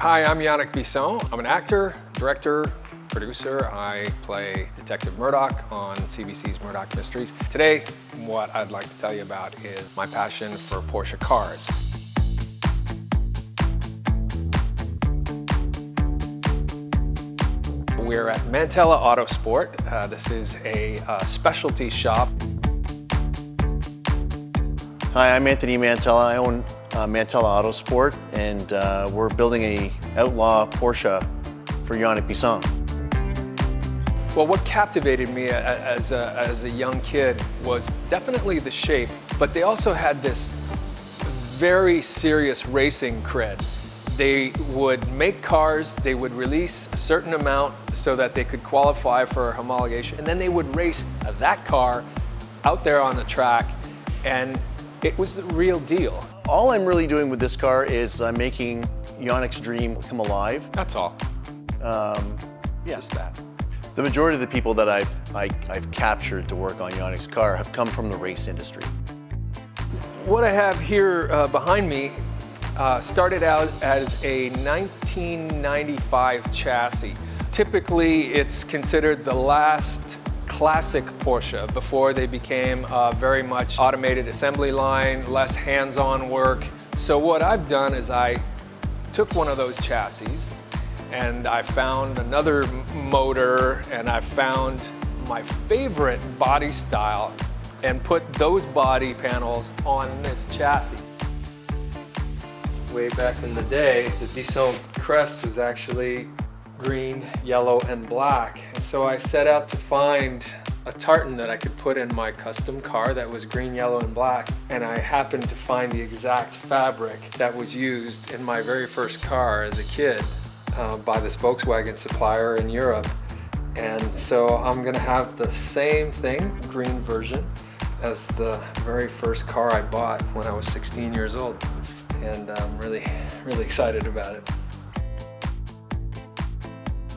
Hi, I'm Yannick Bisson. I'm an actor, director, producer. I play Detective Murdoch on CBC's Murdoch Mysteries. Today, what I'd like to tell you about is my passion for Porsche cars. We're at Mantella Autosport. Uh, this is a uh, specialty shop. Hi, I'm Anthony Mantella. I own uh, Mantella Autosport, and uh, we're building a outlaw Porsche for Yannick Bisson. Well, what captivated me as a, as a young kid was definitely the shape, but they also had this very serious racing cred. They would make cars, they would release a certain amount so that they could qualify for homologation, and then they would race that car out there on the track, and it was the real deal. All I'm really doing with this car is I'm uh, making Yannick's dream come alive. That's all. Um, yeah. Just that. The majority of the people that I've, I, have i have captured to work on Yannick's car have come from the race industry. What I have here uh, behind me uh, started out as a 1995 chassis. Typically, it's considered the last classic Porsche before they became very much automated assembly line, less hands-on work. So what I've done is I took one of those chassis and I found another motor and I found my favorite body style and put those body panels on this chassis. Way back in the day, the Bisson crest was actually green, yellow, and black. And so I set out to find a tartan that I could put in my custom car that was green, yellow, and black. And I happened to find the exact fabric that was used in my very first car as a kid uh, by this Volkswagen supplier in Europe. And so I'm gonna have the same thing, green version, as the very first car I bought when I was 16 years old. And I'm really, really excited about it.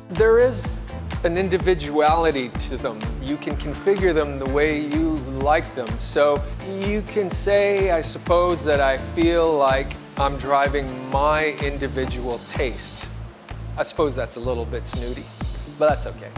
There is an individuality to them. You can configure them the way you like them. So you can say, I suppose, that I feel like I'm driving my individual taste. I suppose that's a little bit snooty, but that's okay.